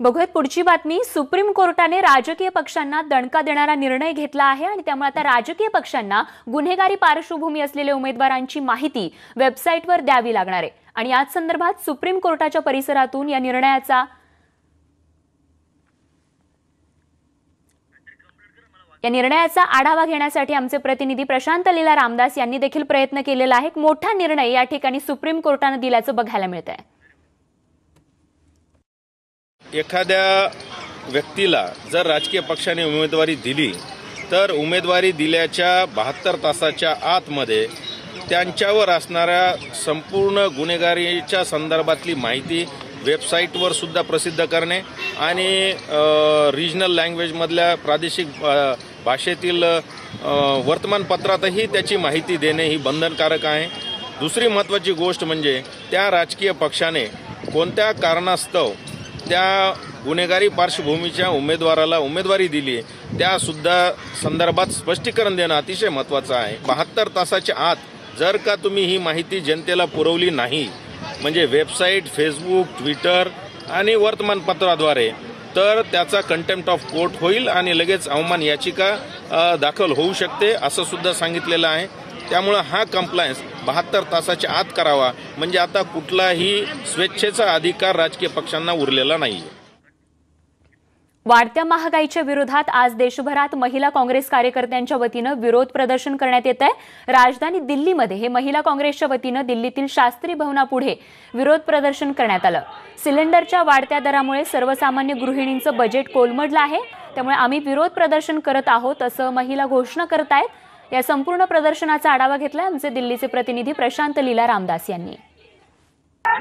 बघूयात पुढची बातमी. सुप्रीम कोर्टाने राजकीय पक्षांना दणका देणारा निर्णय घेतला आहे आणि त्यामुळे आता राजकीय पक्षांना गुन्हेगारी पार्श्वभूमी असलेल्या उमेदवारांची माहिती वेबसाईटवर द्यावी लागणार आहे. आणि याच संदर्भात सुप्रीम कोर्टाच्या परिसरातून या निर्णयाचा या निर्णयाचा आढावा घेण्यासाठी आमचे प्रतिनिधी प्रशांत लीला रामदास यांनी देखील प्रयत्न केलेला आहे. एक मोठा निर्णय या ठिकाणी सुप्रीम कोर्टानं दिल्याचं बघायला मिळत आहे एखाद्या व्यक्तीला जर राजकीय पक्षाने उमेदवारी दिली तर उमेदवारी दिल्याच्या बहात्तर तासाच्या आतमध्ये त्यांच्यावर असणाऱ्या संपूर्ण गुन्हेगारीच्या संदर्भातली माहिती वेबसाईटवर सुद्धा प्रसिद्ध करणे आणि रिजनल लँग्वेजमधल्या प्रादेशिक भाषेतील वर्तमानपत्रातही त्याची माहिती देणे ही बंधनकारक आहे. दुसरी महत्त्वाची गोष्ट म्हणजे त्या राजकीय पक्षाने कोणत्या कारणास्तव त्या गुन्हेगारी पार्श्वभूमीच्या उमेदवाराला उमेदवारी दिली त्यासुद्धा संदर्भात स्पष्टीकरण देणं अतिशय महत्त्वाचं आहे. बहात्तर तासाच्या आत जर का तुम्ही ही माहिती जनतेला पुरवली नाही म्हणजे वेबसाईट फेसबुक ट्विटर आणि वर्तमानपत्राद्वारे तर त्याचा कंटेम्प्ट ऑफ कोर्ट होईल आणि लगेच अवमान याचिका दाखल होऊ शकते असं सुद्धा सांगितलेलं आहे. त्यामुळं हा कंप्लायन्स बहात्तर तासाच्या आत करावा. म्हणजे आता कुठलाही स्वेच्छेचा अधिकार राजकीय पक्षांना उरलेला नाही वाढत्या महागाईच्या विरोधात आज देशभरात महिला काँग्रेस कार्यकर्त्यांच्या वतीनं विरोध प्रदर्शन करण्यात येत आहे. राजधानी दिल्लीमध्ये हे महिला काँग्रेसच्या वतीनं दिल्लीतील शास्त्री भवनापुढे विरोध प्रदर्शन करण्यात आलं. सिलेंडरच्या वाढत्या दरामुळे सर्वसामान्य गृहिणींचं बजेट कोलमडलं आहे. त्यामुळे आम्ही विरोध प्रदर्शन करत आहोत असं महिला घोषणा करत आहेत या संपूर्ण प्रदर्शनाचा आढावा घेतला आमचे दिल्लीचे प्रतिनिधी प्रशांत लीला रामदास यांनी.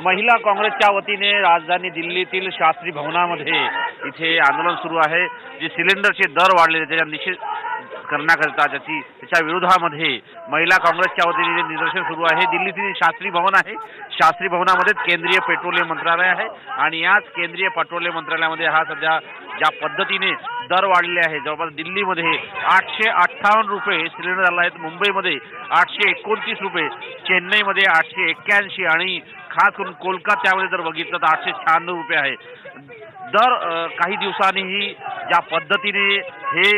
महिला काँग्रेसच्या वतीने राजधानी दिल्लीतील शास्त्री भवनामध्ये इथे आंदोलन सुरू आहे. जे सिलेंडरचे दर वाढलेले त्याचा निषेध करण्याकरिता त्याची त्याच्या विरोधामध्ये महिला काँग्रेसच्या वतीने जे निदर्शन सुरू आहे दिल्लीतील शास्त्री भवन आहे शास्त्री भवनामध्ये केंद्रीय पेट्रोलियम मंत्रालय आहे आणि याच केंद्रीय पेट्रोलियम मंत्रालयामध्ये हा सध्या ज्या पद्धतीने दर वाढलेले आहे. जवळपास दिल्लीमध्ये आठशे अठ्ठावन्न रुपये सिलेंडर आहेत. मुंबईमध्ये आठशे एकोणतीस रुपये चेन्नईमध्ये आठशे एक्क्याऐंशी आणि खास करून कोलकात्यामध्ये जर बघितलं तर आठशे शहाण्णव रुपये आहे. दर काही दिवसांनीही ज्या पद्धतीने हे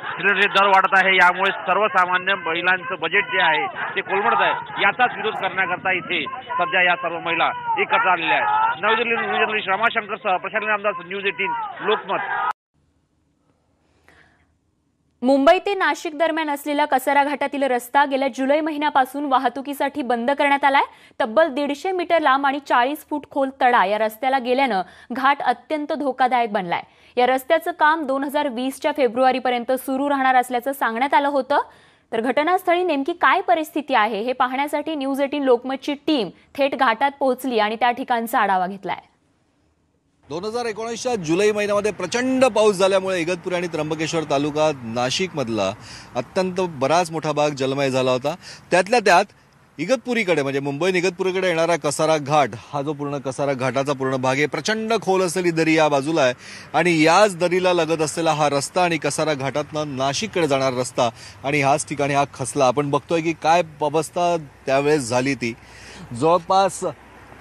सिलेंडरचे दर वाढत आहे यामुळे सर्वसामान्य महिलांचं बजेट जे आहे ते कोलमडत आहे. याचाच विरोध करण्याकरता इथे सध्या या सर्व महिला एकत्र आलेल्या आहेत. नवी दिल्ली जर्नलिस्ट रमाशंकरसह प्रशांत रामदास न्यूज एटीन लोकमत. मुंबई ते नाशिक दरम्यान असलेला कसारा घाटातील रस्ता गेल्या जुलै महिन्यापासून वाहतुकीसाठी बंद करण्यात आलाय. तब्बल दीडशे मीटर लांब आणि चाळीस फूट खोल तडा या रस्त्याला गेल्यानं घाट अत्यंत धोकादायक बनलाय. या रस्त्याचं काम दोन हजार वीसच्या फेब्रुवारीपर्यंत सुरू राहणार असल्याचं सांगण्यात आलं होतं. तर घटनास्थळी नेमकी काय परिस्थिती आहे हे पाहण्यासाठी न्यूज एटीन लोकमतची टीम थेट घाटात पोहोचली आणि त्या ठिकाणचा आढावा घेतलाय. दोन हजार एकोणीसच्या जुलै महिन्यामध्ये प्रचंड पाऊस झाल्यामुळे इगतपुरी आणि त्र्यंबकेश्वर तालुका नाशिकमधला अत्यंत बराच मोठा भाग जलमय झाला होता. त्यातल्या त्यात इगतपुरीकडे म्हणजे मुंबई इगतपुरीकडे येणारा कसारा घाट हा जो पूर्ण कसारा घाटाचा पूर्ण भाग आहे प्रचंड खोल असलेली दरी या बाजूला आहे. आणि याच दरीला लगत असलेला हा रस्ता आणि कसारा घाटातनं नाशिककडे जाणारा रस्ता आणि ह्याच ठिकाणी हा खचला आपण बघतोय की काय अवस्था त्यावेळेस झाली ती. जवळपास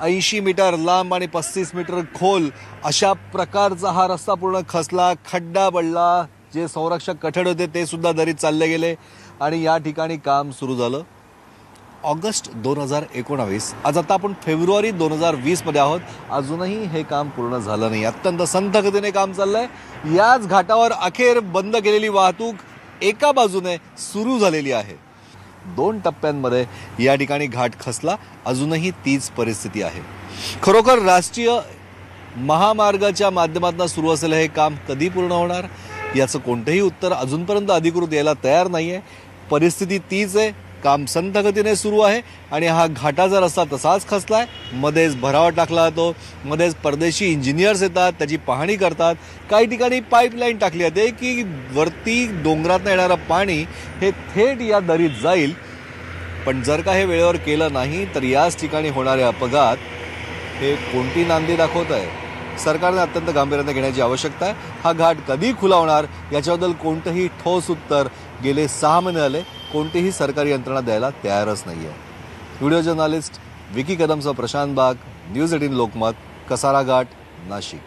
ऐंशी मीटर लांब आणि पस्तीस मीटर खोल अशा प्रकारचा हा रस्ता पूर्ण खचला खड्डा पडला. जे संरक्षक कठड होते ते सुद्धा दरीत चालले गेले आणि या ठिकाणी काम सुरू झालं. ऑगस्ट दोन हजार एकोणावीस आज आता आपण फेब्रुवारी दोन हजार वीसमध्ये आहोत. अजूनही हे काम पूर्ण झालं नाही. अत्यंत संथ गतीने काम चाललं आहे याच घाटावर अखेर बंद केलेली वाहतूक एका बाजूने सुरू झालेली आहे. दोन टप्प्यांमध्ये या ठिकाणी घाट खसला. अजूनही तीच परिस्थिती आहे. खरोखर राष्ट्रीय महामार्गाच्या माध्यमातून सुरू असलेलं हे काम कधी पूर्ण होणार? याचं कोणतंही उत्तर अजूनपर्यंत अधिकृत यायला तयार नाही आहे परिस्थिती तीच आहे. काम संथ गतीने सुरू आहे आणि हा घाटाचा रस्ता तसाच खसला आहे मध्येच भरावा टाकला जातो. मध्येच परदेशी इंजिनियर्स येतात. त्याची पाहणी करतात. काही ठिकाणी पाईपलाईन टाकली जाते की वरती डोंगरातनं येणारं पाणी हे थेट या दरीत जाईल. पण जर का हे वेळेवर केलं नाही तर याच ठिकाणी होणारे अपघात हे कोणती नांदी दाखवत आहे? सरकारने अत्यंत गांभीर्याने घेण्याची आवश्यकता आहे. हा घाट कधी खुला होणार याच्याबद्दल कोणतंही ठोस उत्तर गेले सहा महिने आले. कोणतीही सरकारी यंत्रणा द्यायला तयारच नाही आहे व्हिडिओ जर्नालिस्ट विकी कदमचा प्रशांत बाग न्यूज एटीन लोकमत कसारा घाट नाशिक.